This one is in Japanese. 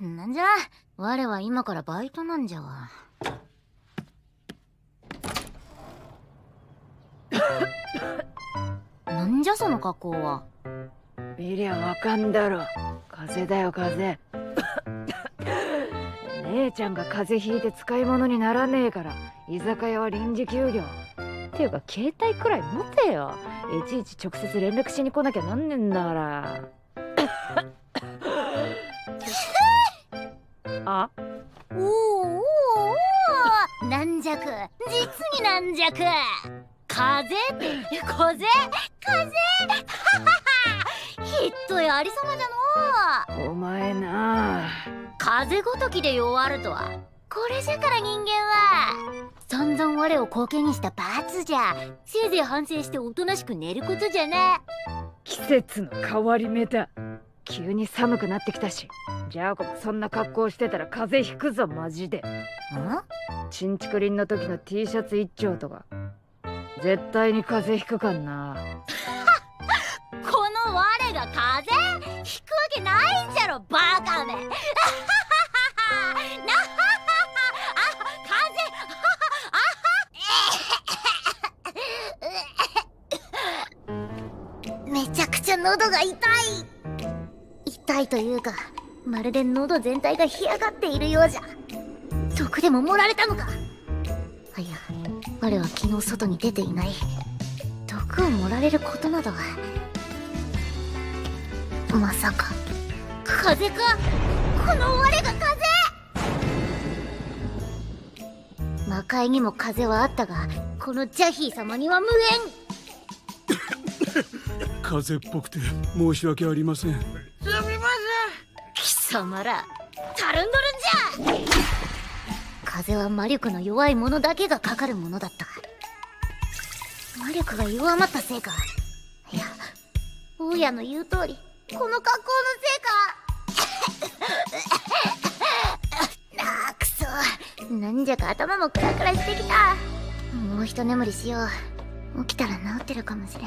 なんじゃ？我は今からバイトなんじゃわ。なんじゃその格好は？見りゃわかんだろ。風邪だよ風邪。姉ちゃんが風邪ひいて使い物にならねえから居酒屋は臨時休業。っていうか携帯くらい持てよ。いちいち直接連絡しに来なきゃなんねんだからお軟弱。実に軟弱。風？って風？風？ひっどいありさまじゃの。お前な。風ごときで弱るとは。これじゃから人間は。散々我を後見にした罰じゃ。せいぜい反省しておとなしく寝ることじゃな。季節の変わり目だ急に寒くなってきたし。ジャーコもそんな格好してたら風邪ひくぞマジで。んチンチクリンの時の T シャツ一丁とか。絶対に風邪ひくかんな。この我が風邪ひくわけないんじゃろバカめ。なあ風邪めちゃくちゃ喉が痛いいというかまるで喉全体が干上がっているようじゃ。毒でも盛られたのか。あいや我は昨日外に出ていない。毒を盛られることなどは。まさか。風か。この我が風。魔界にも風はあったがこのジャヒー様には無縁。風邪っぽくて申し訳ありません。様らたるんどるんじゃ。風は魔力の弱い者だけがかかるものだった。魔力が弱まったせいか。いや大家の言う通りこの格好のせいか。あくそ。なんじゃか頭もクラクラしてきた。もう一眠りしよう。起きたら治ってるかもしれん。